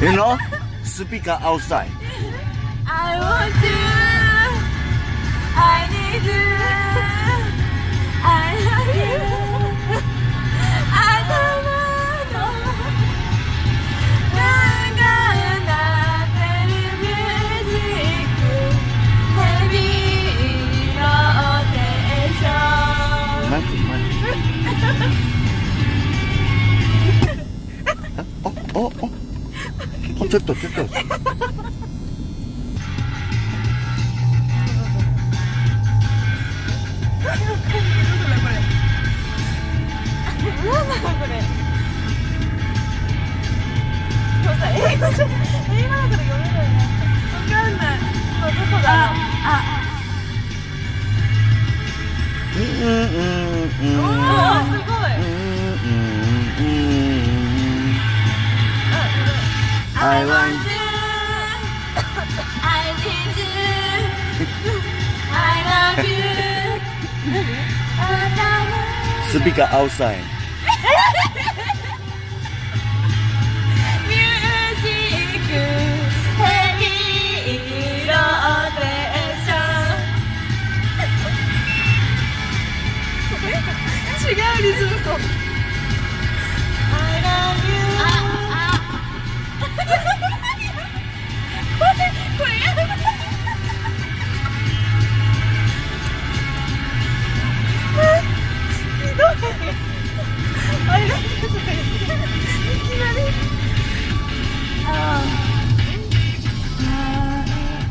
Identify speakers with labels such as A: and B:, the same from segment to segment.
A: you know speaker outside
B: I want you I need you I love you 頭の中鳴ってるミュージ
A: おおおおちょっとちょっと。
B: なんだろうこれでもさ英語じゃ英語だから読めないなわかんないこれどこだあ
A: うんうんうん。I want
B: you I need you I love you
A: スピーカー outside
B: ミュージックヘビーローテーション違うリズムと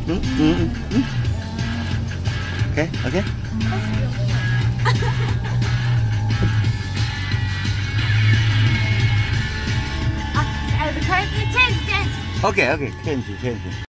A: うんうんうん OK OK
B: あ、あ、変えて、チェ